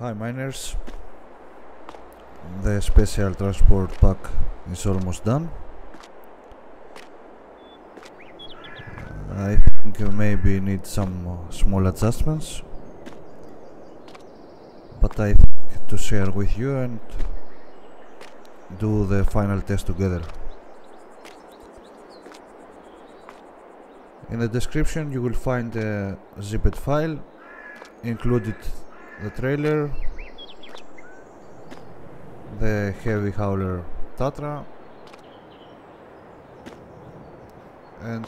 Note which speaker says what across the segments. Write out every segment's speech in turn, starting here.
Speaker 1: Hi miners. The special transport pack is almost done. I think maybe need some uh, small adjustments. But I think to share with you and do the final test together. In the description you will find a zipped file included the trailer the heavy hauler Tatra and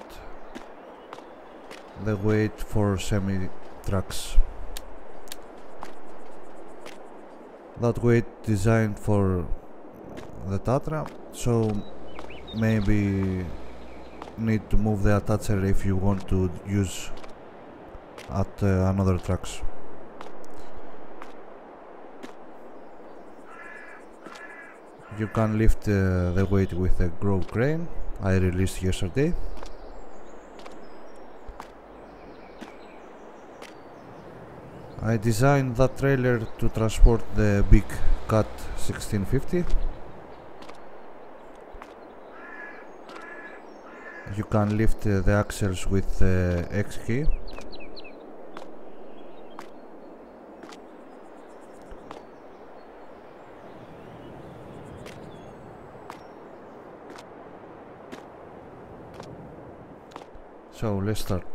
Speaker 1: the weight for semi trucks. That weight designed for the Tatra so maybe need to move the attacher if you want to use at uh, another trucks you can lift uh, the weight with a Grove crane. I released yesterday. I designed that trailer to transport the big Cat 1650 you can lift uh, the axles with the X key So let's start.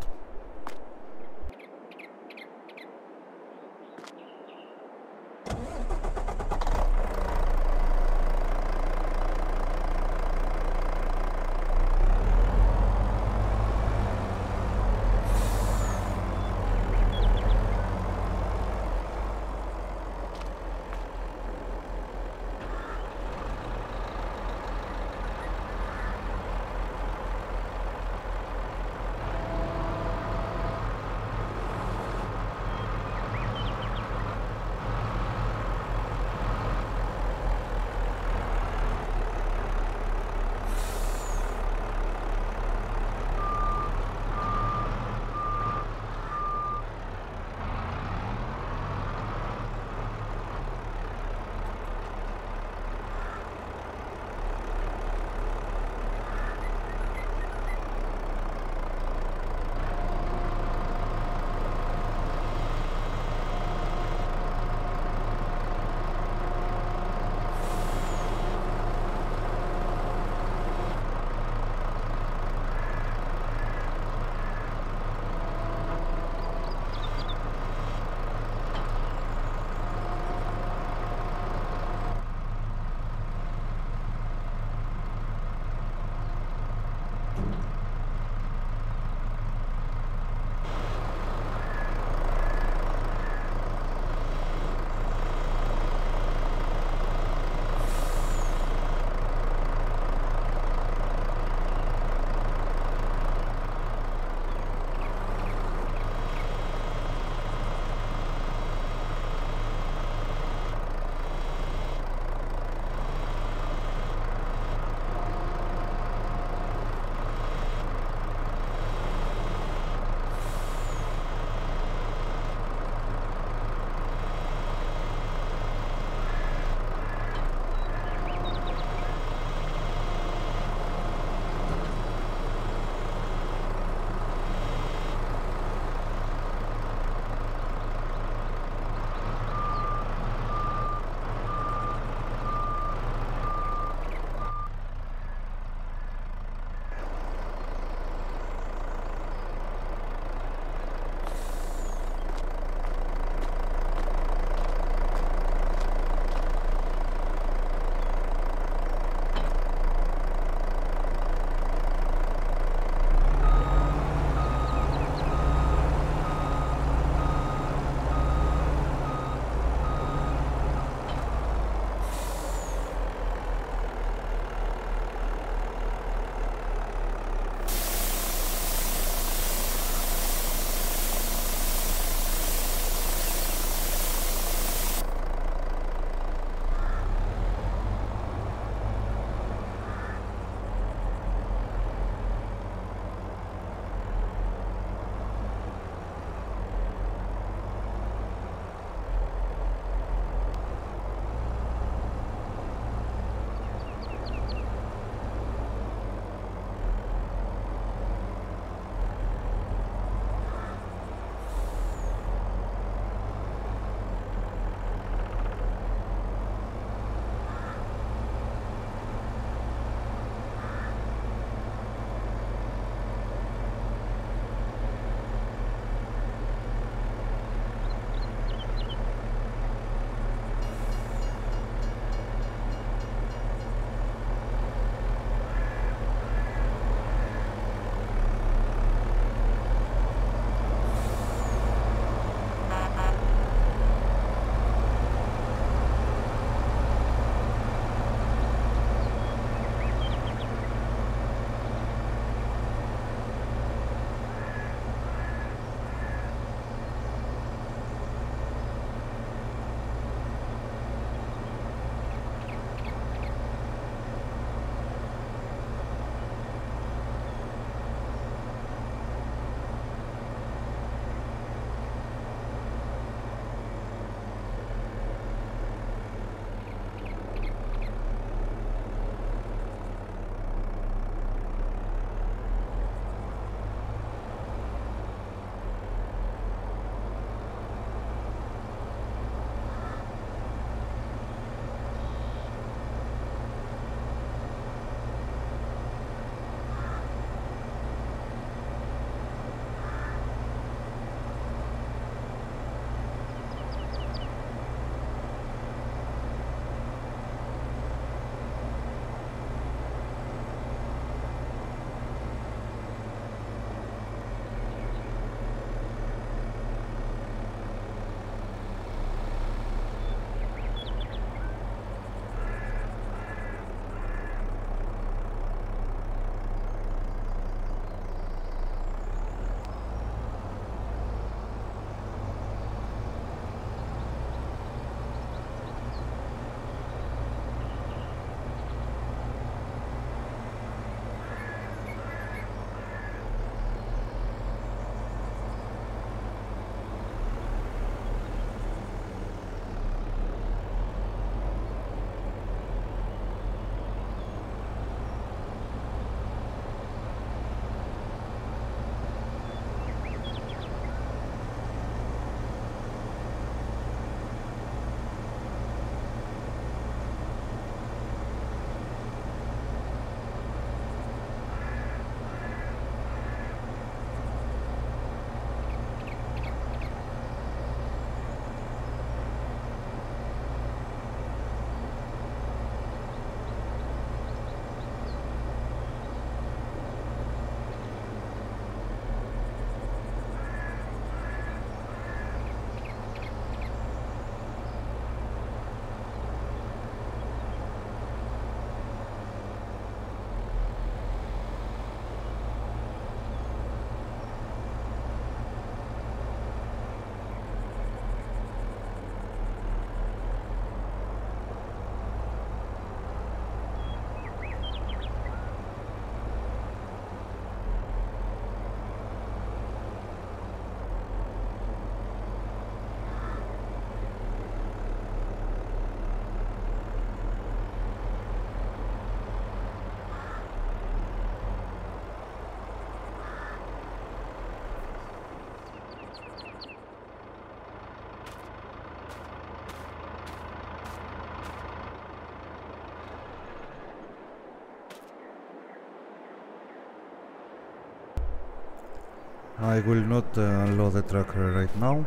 Speaker 1: I will not uh, unload the tracker right now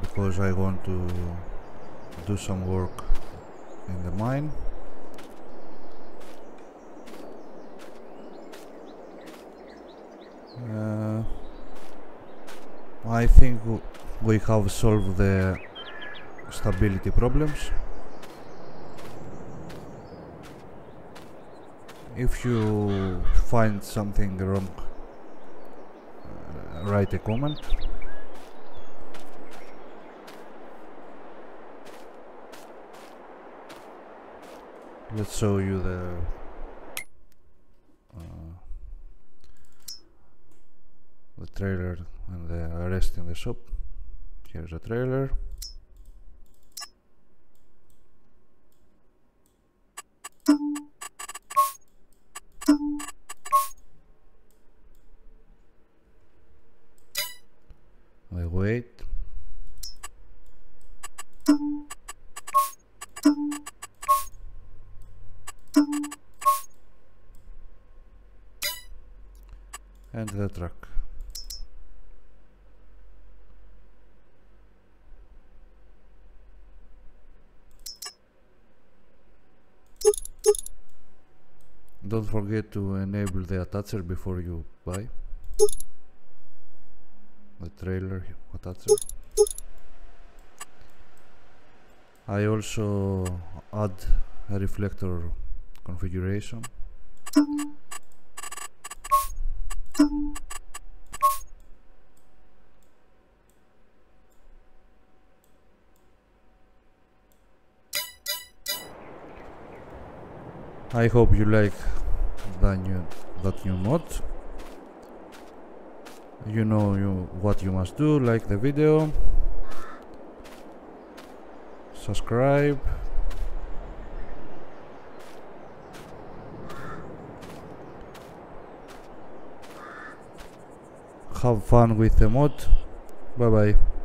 Speaker 1: because I want to do some work in the mine. Uh, I think we have solved the stability problems. If you find something wrong write a comment. Let's show you the uh, the trailer and the rest in the shop. Here's a trailer and the truck. Don't forget to enable the attacher before you buy. The trailer attacher. I also add a reflector configuration. I hope you like that new that new mod. You know you what you must do like the video. Subscribe have fun with the mod. Bye bye